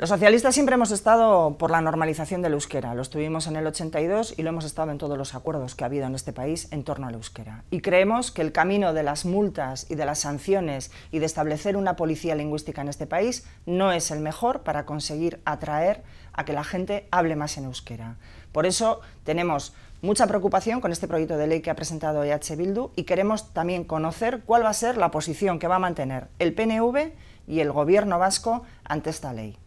Los socialistas siempre hemos estado por la normalización del euskera. Lo estuvimos en el 82 y lo hemos estado en todos los acuerdos que ha habido en este país en torno al euskera. Y creemos que el camino de las multas y de las sanciones y de establecer una policía lingüística en este país no es el mejor para conseguir atraer a que la gente hable más en euskera. Por eso tenemos mucha preocupación con este proyecto de ley que ha presentado EH Bildu y queremos también conocer cuál va a ser la posición que va a mantener el PNV y el Gobierno vasco ante esta ley.